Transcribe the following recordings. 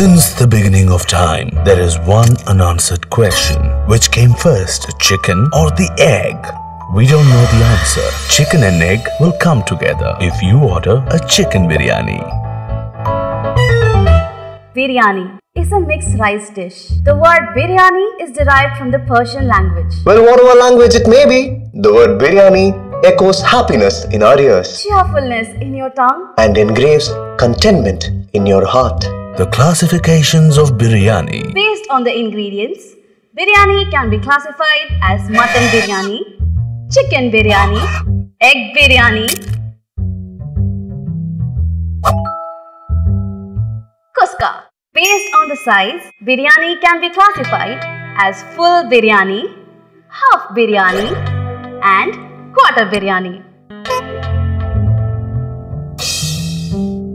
Since the beginning of time, there is one unanswered question. Which came first, chicken or the egg? We don't know the answer. Chicken and egg will come together if you order a chicken biryani. Biryani is a mixed rice dish. The word biryani is derived from the Persian language. Well, whatever language it may be, the word biryani echoes happiness in our ears Cheerfulness in your tongue. and engraves contentment in your heart. The classifications of biryani. Based on the ingredients, biryani can be classified as mutton biryani, chicken biryani, egg biryani, kuska. Based on the size, biryani can be classified as full biryani, half biryani, and quarter biryani.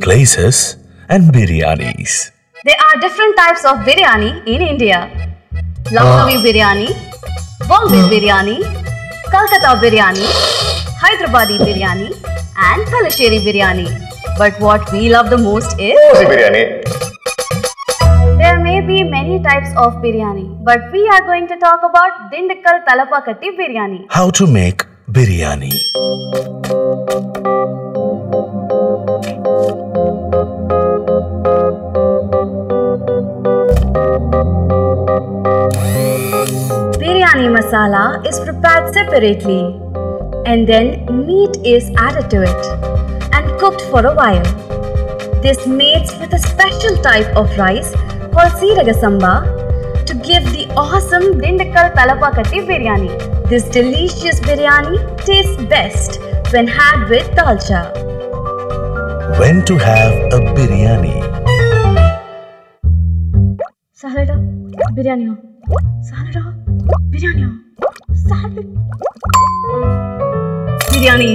Places and biryanis. There are different types of biryani in India. Lucknowi ah. biryani, Bombay hmm. biryani, Calcutta biryani, Hyderabadi biryani, and Thalassery biryani. But what we love the most is Cozy biryani. there may be many types of biryani, but we are going to talk about Dindigul Thalapakatti biryani. How to make biryani. Masala is prepared separately and then meat is added to it and cooked for a while. This mates with a special type of rice called Seeraga Samba to give the awesome Dindigul Thalapakatti biryani. This delicious biryani tastes best when had with dalcha. When to have a biryani. Salada, biryani. Salada, biryani. Salad. Biryani.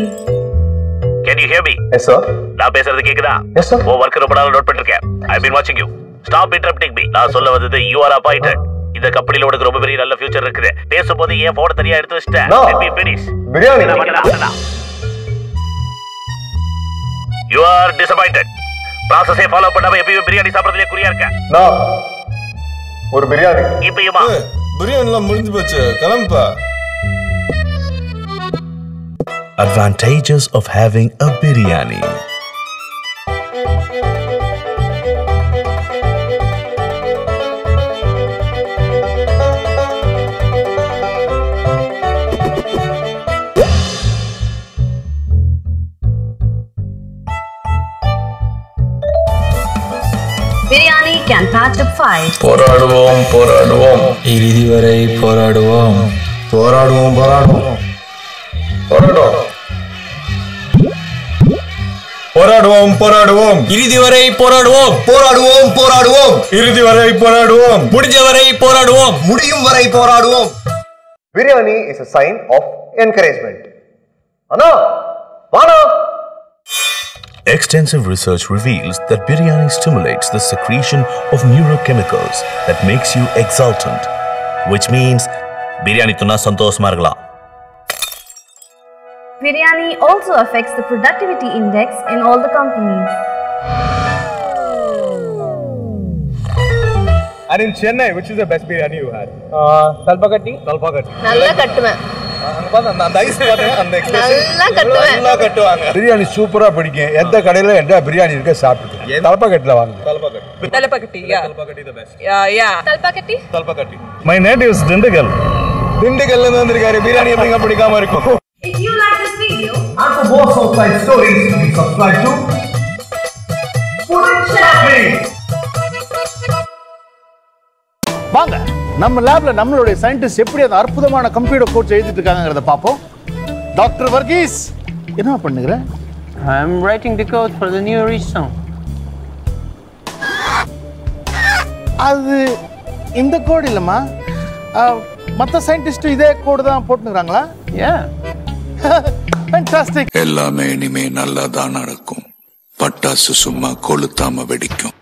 Can you hear me Yes, sir. நான் பேசுறது கேக்குதா? Yes, sir. உன் work ரொம்ப நாள் note பண்ணிருக்கேன். I been வாட்சிங் you stop interrupting me நான் சொல்ல வந்தது யூ ஆர் அப்பாயிண்டட் இந்த கம்பெனில உனக்கு ரொம்ப பெரிய நல்ல ஃபியூச்சர் இருக்குது. பேசும்போது ஏன் போன் தனியா எடுத்து வச்சிட்டேன். No. let me finish. Biryani. You are disappointed ப்ராசஸே follow பண்ணாம எப்பயும் பிரியாணி சாப்பிடுறதுல குறியா இருக்க? நான் ஒரு பிரியாணி இப்பயுமா? ஏய், பிரியாணிலாம் முடிஞ்சு போச்சு. கிளம்புப்பா Advantages of having a biryani. Biryani can patch up fights. போராடுவோம் போராடுவோம் இறுதி வரை போராடுவோம் போராடுவோம் போராடுவோம் போராடுவோம் போராடுவோம் போராடுவோம் இறுதி வரை போராடுவோம் போராடுவோம் போராடுவோம் இறுதி வரை போராடுவோம் முடிஞ்ச வரை போராடுவோம் முடியும் வரை போராடுவோம் biryani is a sign of encouragement Anna வாண்ணா Extensive research reveals that biryani stimulates the secretion of neurochemicals that makes you exultant, which means biryani tuna santosma irkalam. Biryani also affects the productivity index in all the companies. And in Chennai, which is the best biryani you had? தல்பகட்டி Talpakatti. நல்லா கட்டுவேன். கட்டுவாங்க. பிரியாணி சூப்பரா பிடிக்கும். எந்த கடையில பிரியாணி இருக்க சாப்பிட்டு தலப்பக்கட்டில் வாங்க. Talpakatti. Talpakatti Talpakatti. My native is Dindigul திண்டுக்கல்ல இருந்து வந்திருக்காரு. பிரியாணி எப்படிங்க பிடிக்காம இருக்கும்? More Southside stories, please subscribe to. வாங்க நம்ம லேப்ல நம்மளுடைய சயின்டிஸ்ட் எப்படி அந்த அற்புதமான கம்ப்யூட்டர் கோட்ஸ் எழுதிட்டு இருக்காங்கிறத பார்ப்போம் டாக்டர் வர்கீஸ் என்ன பண்ணுகிற I'm writing the code for the new rich song. அது இந்த கோடு இல்லைம்மா மற்ற சயின்டிஸ்ட் இதே கோடு தான் போட்டுக்கிறாங்களா Yeah. ஃபேண்டாஸ்டிக் எல்லாமே இனிமே நல்லதா நடக்கும். பட்டாசு சும்மா கொளுத்தாம வெடிக்கும்.